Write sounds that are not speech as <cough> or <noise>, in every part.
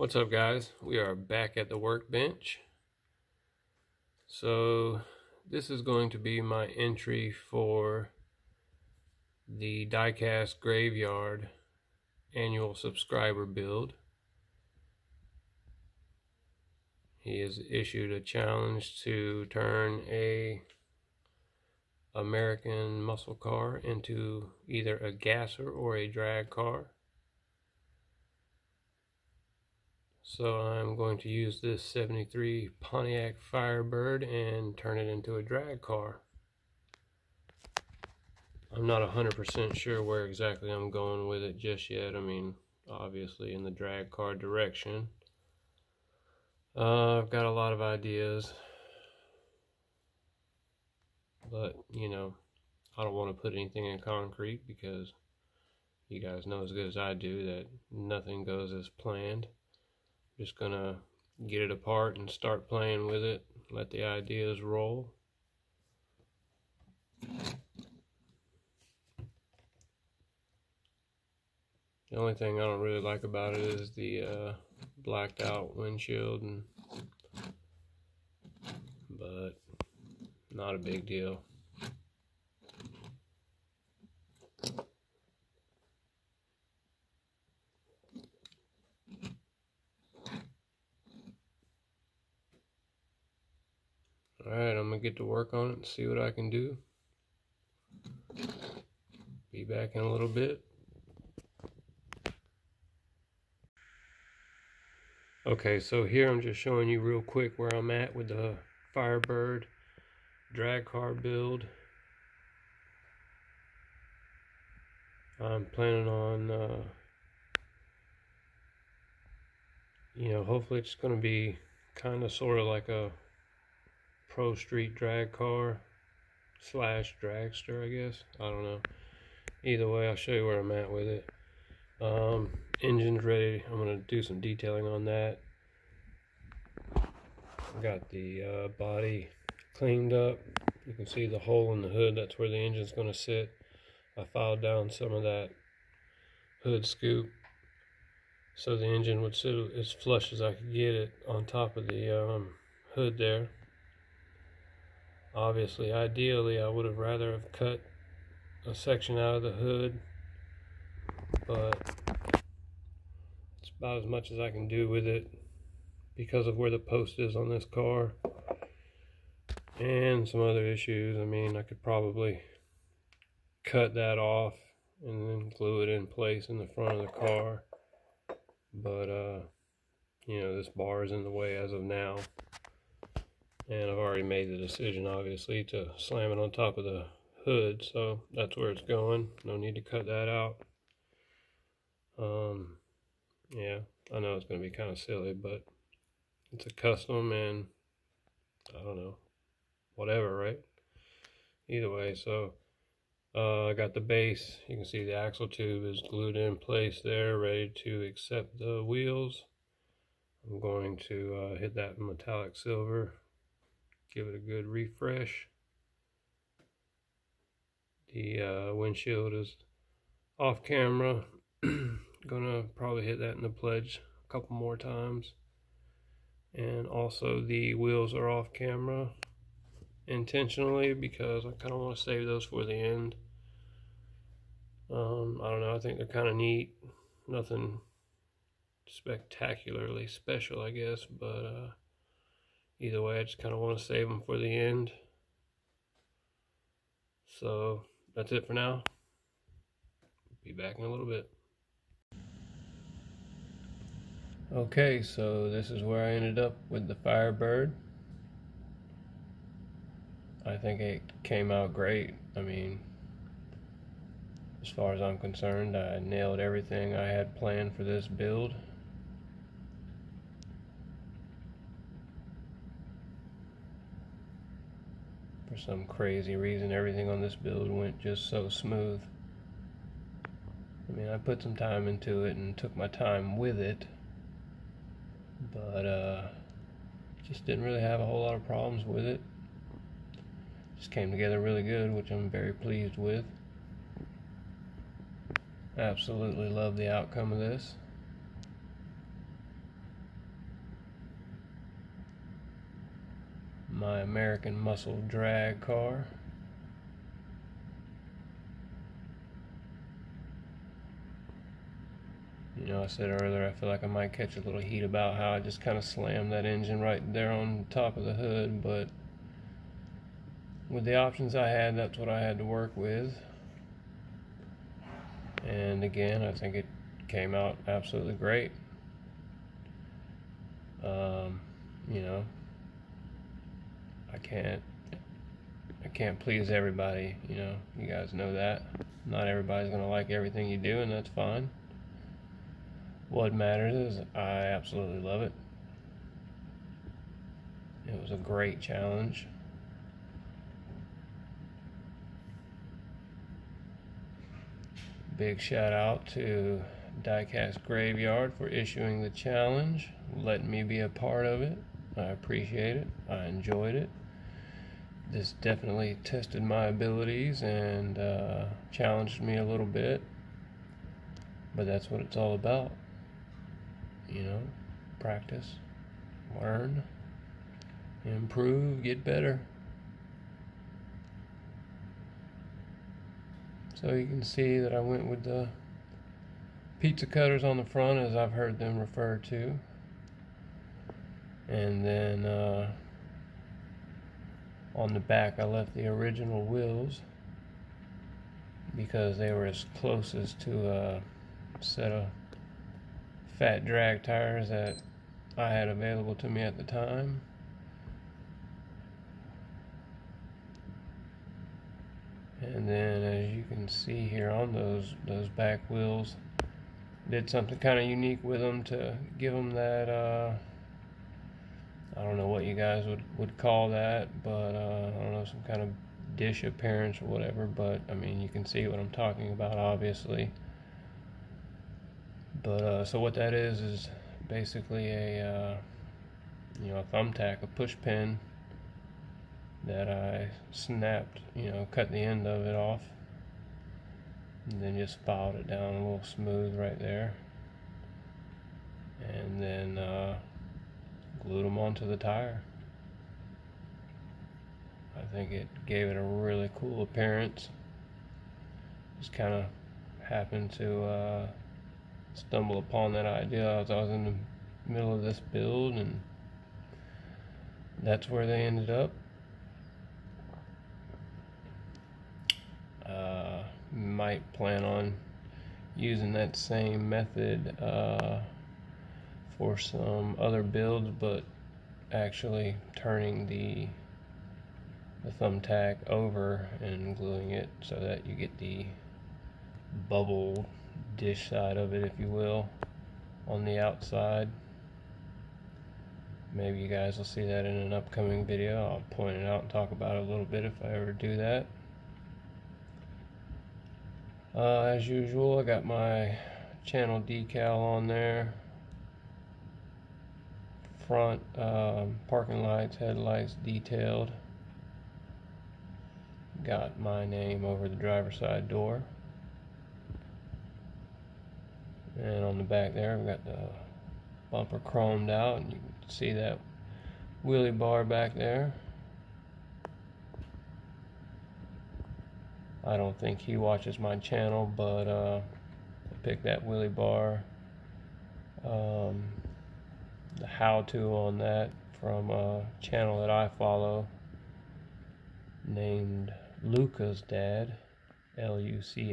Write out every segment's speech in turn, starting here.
What's up guys? We are back at the workbench. So this is going to be my entry for the Diecast Graveyard annual subscriber build. He has issued a challenge to turn a American muscle car into either a gasser or a drag car. So I'm going to use this 73 Pontiac Firebird and turn it into a drag car. I'm not 100% sure where exactly I'm going with it just yet. I mean, obviously in the drag car direction. Uh, I've got a lot of ideas. But, you know, I don't want to put anything in concrete because you guys know as good as I do that nothing goes as planned. Just gonna get it apart and start playing with it, let the ideas roll. The only thing I don't really like about it is the uh, blacked out windshield, and but not a big deal. Alright, I'm going to get to work on it and see what I can do. Be back in a little bit. Okay, so here I'm just showing you real quick where I'm at with the Firebird drag car build. I'm planning on, uh, you know, hopefully it's going to be kind of sort of like a pro street drag car slash dragster, I guess. I don't know. Either way, I'll show you where I'm at with it. Um, engine's ready. I'm going to do some detailing on that. Got the uh, body cleaned up. You can see the hole in the hood. That's where the engine's going to sit. I filed down some of that hood scoop so the engine would sit as flush as I could get it on top of the um, hood there. Obviously, ideally, I would have rather have cut a section out of the hood, but it's about as much as I can do with it because of where the post is on this car and some other issues. I mean, I could probably cut that off and then glue it in place in the front of the car, but uh, you know, this bar is in the way as of now and I've already made the decision obviously to slam it on top of the hood. So that's where it's going. No need to cut that out. Um yeah I know it's going to be kind of silly but it's a custom and I don't know whatever right? Either way so uh, I got the base. You can see the axle tube is glued in place there ready to accept the wheels. I'm going to uh, hit that metallic silver give it a good refresh. The uh, windshield is off camera. <clears throat> Gonna probably hit that in the pledge a couple more times. And also the wheels are off camera intentionally because I kind of want to save those for the end. Um, I don't know, I think they're kind of neat. Nothing spectacularly special, I guess, but uh, either way I just kind of want to save them for the end. So that's it for now. Be back in a little bit. Okay so this is where I ended up with the Firebird. I think it came out great. I mean as far as I'm concerned I nailed everything I had planned for this build For some crazy reason, everything on this build went just so smooth. I mean, I put some time into it and took my time with it, but uh, just didn't really have a whole lot of problems with it. Just came together really good, which I'm very pleased with. Absolutely love the outcome of this. My American Muscle drag car. You know, I said earlier, I feel like I might catch a little heat about how I just kind of slammed that engine right there on top of the hood, but with the options I had, that's what I had to work with. And again, I think it came out absolutely great. Um, you know, I can't I can't please everybody, you know. You guys know that. Not everybody's going to like everything you do and that's fine. What matters is I absolutely love it. It was a great challenge. Big shout out to Diecast Graveyard for issuing the challenge, letting me be a part of it. I appreciate it. I enjoyed it. This definitely tested my abilities and uh, challenged me a little bit. But that's what it's all about you know, practice, learn, improve, get better. So you can see that I went with the pizza cutters on the front as I've heard them referred to. And then uh, on the back I left the original wheels because they were as close as to a set of fat drag tires that I had available to me at the time. And then as you can see here on those those back wheels, did something kind of unique with them to give them that, uh, I don't know guys would, would call that, but uh, I don't know, some kind of dish appearance or whatever, but I mean, you can see what I'm talking about, obviously. But uh, so what that is is basically a uh, you know a thumbtack, a push pin that I snapped, you know, cut the end of it off, and then just filed it down a little smooth right there, and then uh, glued them onto the tire. I think it gave it a really cool appearance. Just kind of happened to uh, stumble upon that idea as I was in the middle of this build, and that's where they ended up. Uh, might plan on using that same method uh, for some other builds, but actually turning the the thumbtack over and gluing it so that you get the bubble dish side of it, if you will, on the outside. Maybe you guys will see that in an upcoming video. I'll point it out and talk about it a little bit if I ever do that. Uh, as usual, I got my channel decal on there. Front um, parking lights, headlights detailed. Got my name over the driver's side door. And on the back there, I've got the bumper chromed out, and you can see that wheelie bar back there. I don't think he watches my channel, but uh, I picked that wheelie bar. Um, the how-to on that from a channel that I follow named Lucas Dad, L-U-C-A-S-D-A-D.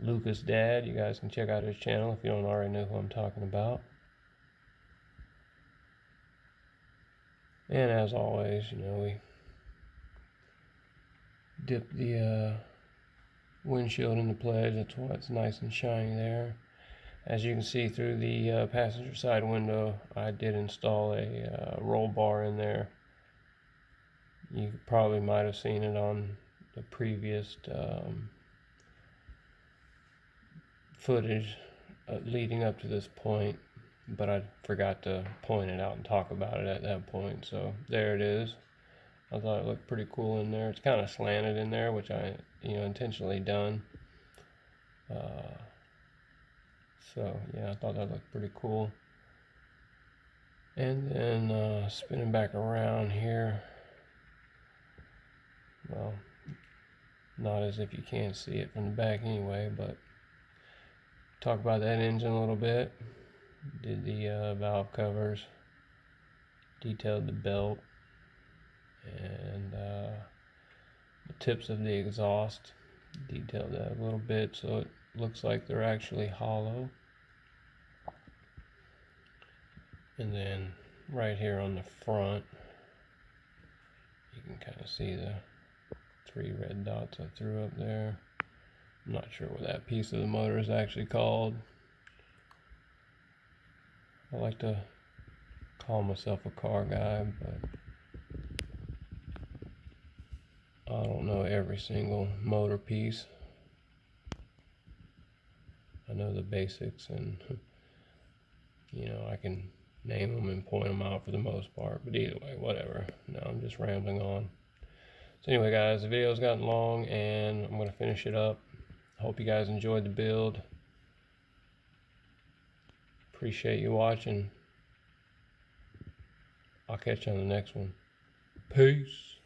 Lucas Dad. You guys can check out his channel if you don't already know who I'm talking about. And as always, you know, we dip the uh, windshield in the pledge. That's why it's nice and shiny there. As you can see through the uh, passenger side window, I did install a uh, roll bar in there. You probably might have seen it on the previous um, footage uh, leading up to this point, but I forgot to point it out and talk about it at that point. So there it is. I thought it looked pretty cool in there. It's kind of slanted in there, which I, you know, intentionally done. Uh, so yeah, I thought that looked pretty cool. And then uh, spinning back around here. Well, not as if you can't see it from the back anyway, but talk about that engine a little bit. Did the uh, valve covers, detailed the belt, and uh, the tips of the exhaust. Detailed that a little bit so it looks like they're actually hollow. And then right here on the front, you can kind of see the three red dots I threw up there. I'm not sure what that piece of the motor is actually called. I like to call myself a car guy, but I don't know every single motor piece. I know the basics and <laughs> you know I can name them and point them out for the most part but either way whatever now I'm just rambling on so anyway guys the video's gotten long and I'm gonna finish it up. Hope you guys enjoyed the build. Appreciate you watching. I'll catch you on the next one. Peace